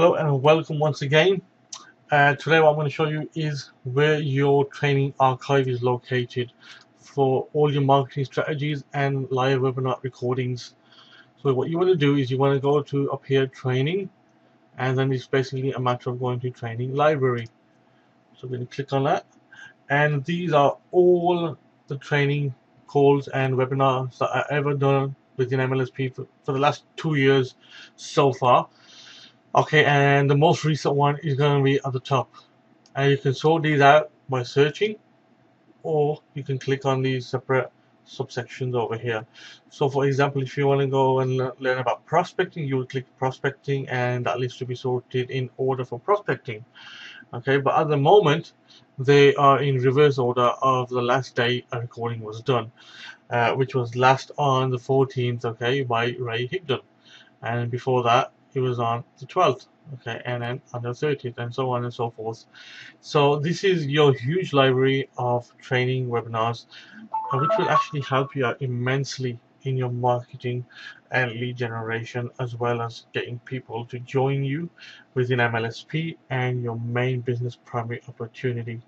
Hello and welcome once again. Uh, today what I'm going to show you is where your training archive is located for all your marketing strategies and live webinar recordings. So what you want to do is you want to go to up here training and then it's basically a matter of going to training library. So we're going to click on that and these are all the training calls and webinars that I've ever done within MLSP for, for the last two years so far okay and the most recent one is going to be at the top. And you can sort these out by searching or you can click on these separate subsections over here. So for example if you want to go and learn about prospecting you would click prospecting and that list to be sorted in order for prospecting. Okay but at the moment they are in reverse order of the last day a recording was done uh, which was last on the 14th okay by Ray Higdon. And before that he was on the 12th okay and then on the 30th and so on and so forth. So this is your huge library of training webinars uh, which will actually help you out immensely in your marketing and lead generation as well as getting people to join you within MLSP and your main business primary opportunity.